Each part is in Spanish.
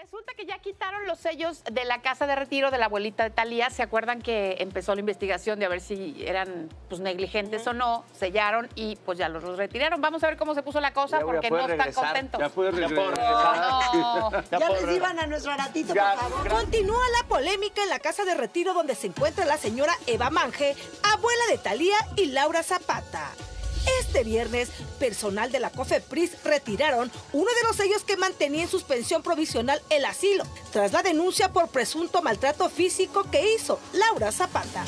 Resulta que ya quitaron los sellos de la casa de retiro de la abuelita de Talía. ¿Se acuerdan que empezó la investigación de a ver si eran pues, negligentes o no? Sellaron y pues ya los retiraron. Vamos a ver cómo se puso la cosa Ya porque no poder están regresar. contentos. Ya puedo regresar. No. Ya Ya puedo reciban a nuestro ratito, Ya, por favor. Continúa la polémica en la casa de retiro donde se encuentra la señora Eva Manje, abuela de Talía y Laura Zapata. Este viernes, personal de la COFEPRIS retiraron uno de los sellos que mantenía en suspensión provisional el asilo, tras la denuncia por presunto maltrato físico que hizo Laura Zapata.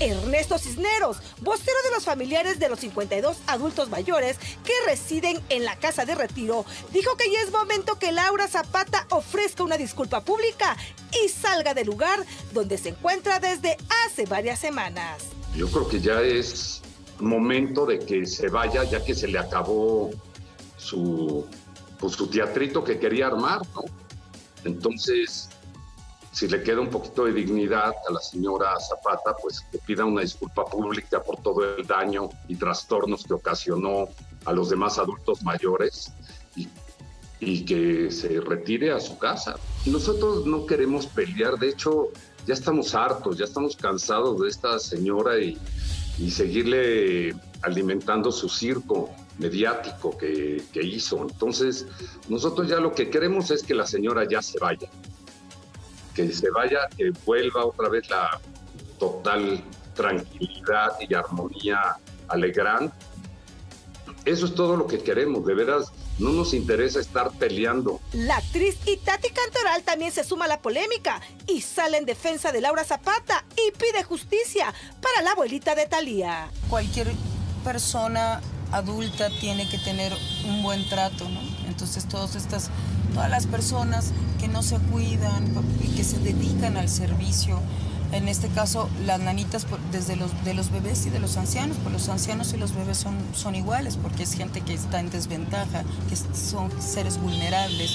Ernesto Cisneros, vocero de los familiares de los 52 adultos mayores que residen en la casa de retiro, dijo que ya es momento que Laura Zapata ofrezca una disculpa pública y salga del lugar donde se encuentra desde hace varias semanas. Yo creo que ya es momento de que se vaya, ya que se le acabó su, pues, su teatrito que quería armar. Entonces, si le queda un poquito de dignidad a la señora Zapata, pues que pida una disculpa pública por todo el daño y trastornos que ocasionó a los demás adultos mayores y, y que se retire a su casa. Nosotros no queremos pelear, de hecho, ya estamos hartos, ya estamos cansados de esta señora y, y seguirle alimentando su circo mediático que, que hizo. Entonces, nosotros ya lo que queremos es que la señora ya se vaya que se vaya, que vuelva otra vez la total tranquilidad y armonía a Legrand. Eso es todo lo que queremos, de veras, no nos interesa estar peleando. La actriz Itati Cantoral también se suma a la polémica y sale en defensa de Laura Zapata y pide justicia para la abuelita de Talía. cualquier persona adulta tiene que tener un buen trato, ¿no? Entonces todas estas, todas las personas que no se cuidan y que se dedican al servicio, en este caso las nanitas pues, desde los de los bebés y de los ancianos, pues los ancianos y los bebés son, son iguales porque es gente que está en desventaja, que son seres vulnerables.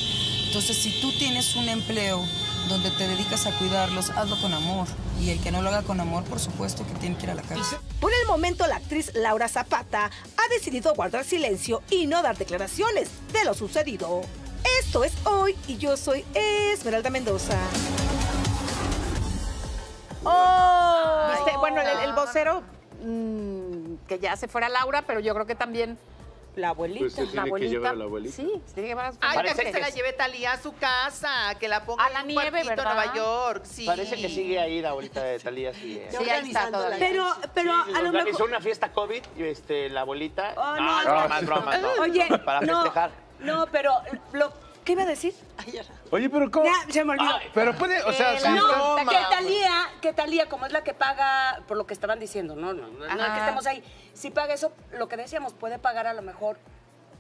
Entonces si tú tienes un empleo donde te dedicas a cuidarlos, hazlo con amor. Y el que no lo haga con amor, por supuesto que tiene que ir a la cárcel. El momento, la actriz Laura Zapata ha decidido guardar silencio y no dar declaraciones de lo sucedido. Esto es hoy y yo soy Esmeralda Mendoza. Viste, bueno, el, el vocero, mm, que ya se fuera Laura, pero yo creo que también la abuelita. Pues se tiene la que abuelita. llevar a la abuelita. Sí, se tiene que llevar a su Ay, Parece también se la que- lleve Talía a su casa, que la ponga A en la un nieve, cuartito Nueva York. Sí. Parece que sigue ahí la abuelita de Talía. Sí, ahí está todavía. Pero, pero Sí, a lo organizó mejor... una fiesta COVID y este, la abuelita. Oh, no, Ah, no. bromas, no. Oye, Para no, festejar. no, pero lo, ¿qué iba a decir? Oye, pero ¿cómo? Ya, se me olvidó. Pero puede, o sea, Eh, está- No, que Talía, que Talía, como es la que paga, por lo que estaban diciendo, no, no, que estemos ahí. Si paga eso, lo que decíamos, puede pagar a lo mejor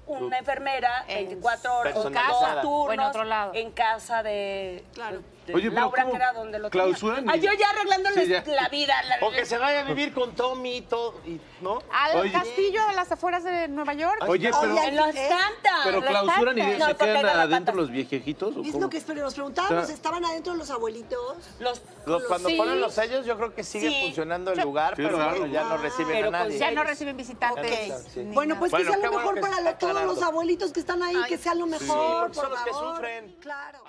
una enfermera En 24 horas, o dos turnos O en otro lado. en casa de, Claro. Oye, Laura, ¿cómo? que era donde lo tenía. ¿Clausuran y- Ay, yo ya arreglándoles Sí, ya. la vida. la- O que se vaya a vivir con Tommy y todo, y, ¿no? Al Oye. castillo de las afueras de Nueva York. Oye, pero, En los cantan. pero los clausuran y. No, se quedan da la adentro los viejejitos. ¿o Es cómo? lo que nos preguntábamos, ¿estaban adentro los abuelitos? Los, Los- cuando Sí. ponen los sellos, yo creo que sigue Sí. funcionando el Sí. lugar, Sí, pero bueno, ya no reciben Pero a nadie. ya no reciben visitantes. Bueno, pues que sea lo mejor para todos los abuelitos que están ahí, que sea lo mejor, por los que favor. sufren. Claro.